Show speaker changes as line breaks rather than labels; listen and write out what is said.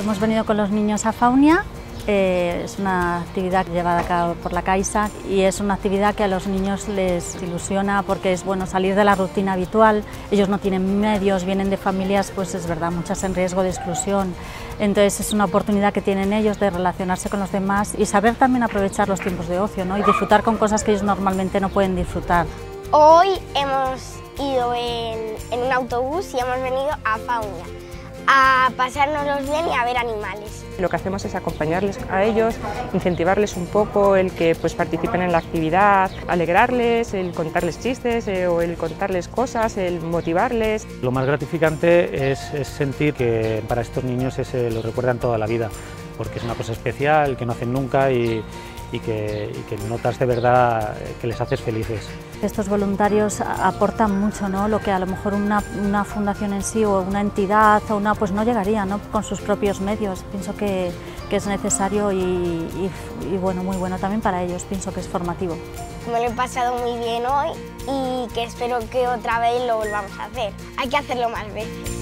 Hemos venido con los niños a Faunia eh, es una actividad llevada a cabo por la Caixa y es una actividad que a los niños les ilusiona porque es bueno salir de la rutina habitual, ellos no tienen medios, vienen de familias, pues es verdad, muchas en riesgo de exclusión, entonces es una oportunidad que tienen ellos de relacionarse con los demás y saber también aprovechar los tiempos de ocio ¿no? y disfrutar con cosas que ellos normalmente no pueden disfrutar.
Hoy hemos ido en, en un autobús y hemos venido a Faunia a pasárnoslos bien y a ver animales.
Lo que hacemos es acompañarles a ellos, incentivarles un poco el que pues, participen en la actividad, alegrarles, el contarles chistes eh, o el contarles cosas, el motivarles.
Lo más gratificante es, sentir que para estos niños se lo recuerdan toda la vida, porque es una cosa especial que no hacen nunca y, y que, notas de verdad que les haces felices.
Estos voluntarios aportan mucho, ¿no? lo que a lo mejor una, fundación en sí o una entidad o una, pues no llegaría ¿no? con sus propios medios. Pienso que, es necesario y, bueno, muy bueno también para ellos, pienso que es formativo.
Me lo he pasado muy bien hoy y que espero que otra vez lo volvamos a hacer. Hay que hacerlo más veces.